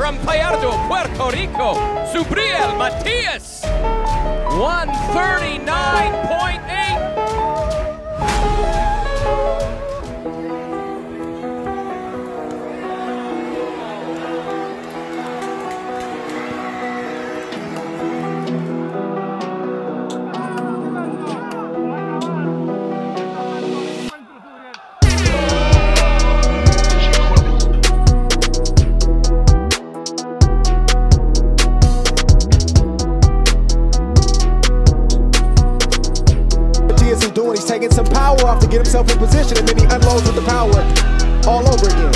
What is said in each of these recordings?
from Fajardo, Puerto Rico, Subriel Matias. 139.8. Matias doing, he's taking some power off to get himself in position, and then he unloads with the power all over again.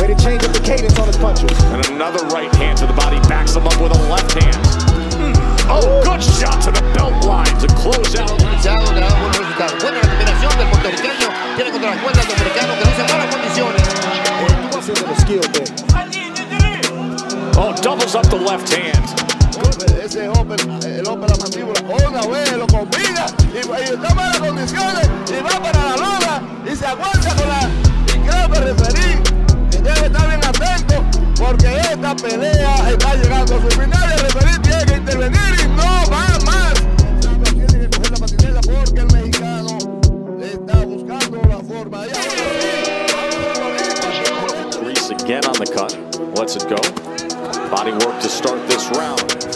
Way to change up the cadence on his punches. And another right hand to the body, backs him up with a left hand. Hmm. Oh, good shot to the belt line to close out. Chao le da buenos resultados. Buena recuperación del puertorriqueño. Tiene contra las cuerdas el dominicano que luce en buenas condiciones. This is a skill thing. Oh, doubles up the left hand. Ese hombre, el hombre la mandíbula, una vez lo combina y, va para la y se aguanta con la. Y creo que el referí que debe estar bien atento porque esta pelea está llegando a su final el tiene que intervenir y no va más. Reese again on the cut. Lets it go. Body work to start this round.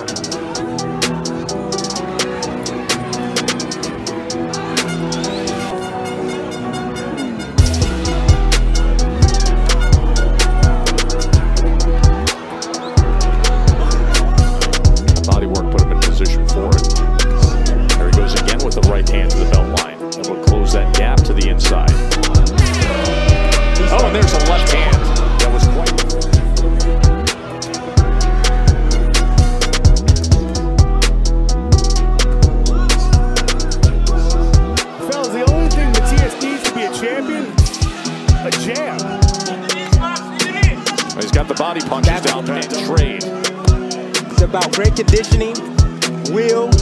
Got the body punches That's down and trade. It's about great conditioning, will,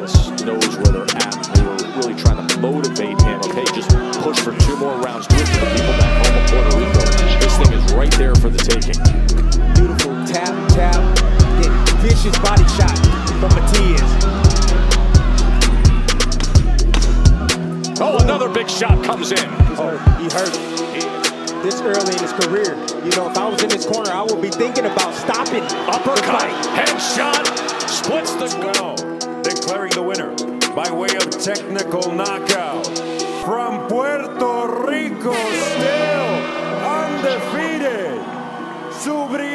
Matias knows where they're at. They were really trying to motivate him. Okay, just push for two more rounds. Do it for the people back home in Puerto Rico. This thing is right there for the taking. beautiful tap, tap, vicious body shot from Matias. Oh, another big shot comes in. Oh, he hurt this early in his career. You know, if I was in his corner, I would be thinking about stopping. Uppercut, headshot, splits the goal, declaring the winner by way of technical knockout from Puerto Rico, still undefeated, Subriel